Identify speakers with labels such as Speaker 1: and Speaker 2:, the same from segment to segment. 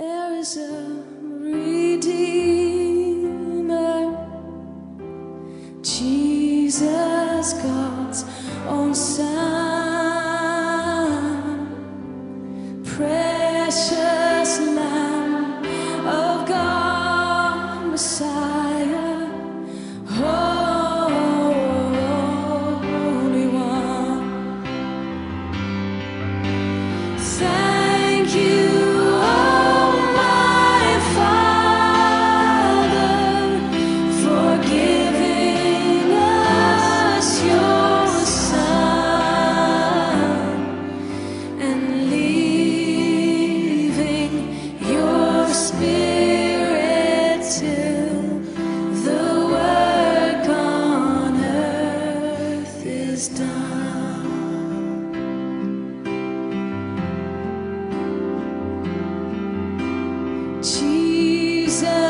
Speaker 1: There is a Redeemer, Jesus, God's own Son. Pray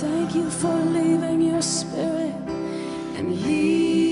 Speaker 1: Thank you for leaving your spirit and leaving.